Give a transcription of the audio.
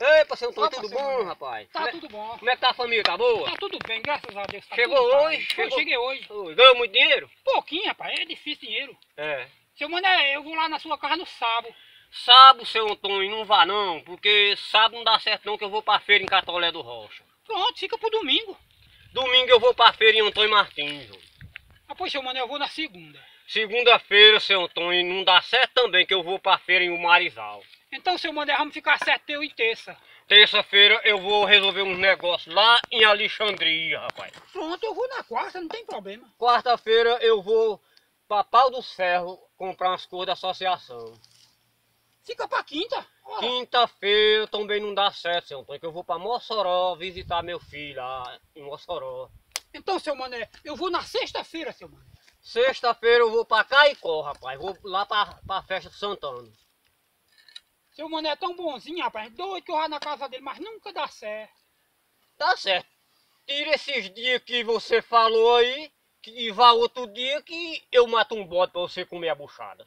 Ei, parceiro Antônio, Opa, tudo bom, rapaz? Tá como, é, tudo bom. como é que tá a família? Tá boa? Tá tudo bem, graças a Deus. Tá Chegou hoje? Chegou- cheguei hoje. Oi, Ganhou muito dinheiro? Pouquinho, rapaz. É difícil dinheiro. É. Seu Mané, eu vou lá na sua casa no sábado. Sábado, seu Antônio, não vá não, porque sábado não dá certo não, que eu vou pra feira em Catolé do Rocha. Pronto, fica pro domingo. Domingo eu vou pra feira em Antônio Martins. ó. Ah, pois, seu Mané, eu vou na segunda. Segunda-feira, seu Antônio, não dá certo também, que eu vou pra feira em Umarizal. Então, seu Mané, vamos ficar certo eu e terça. Terça-feira eu vou resolver uns negócios lá em Alexandria, rapaz. Pronto, eu vou na quarta, não tem problema. Quarta-feira eu vou pra Pau do Ferro comprar umas coisas da associação. Fica pra quinta. Quinta-feira também não dá certo, seu Antônio, que eu vou pra Mossoró visitar meu filho lá em Mossoró. Então, seu Mané, eu vou na sexta-feira, seu Mané. Sexta-feira eu vou pra Caicó, rapaz. Vou lá pra, pra festa de Santana. Seu Mané é tão bonzinho, rapaz. Doido que eu vá na casa dele, mas nunca dá certo. Tá certo. Tira esses dias que você falou aí que- e vá outro dia que eu mato um bode pra você comer a buchada.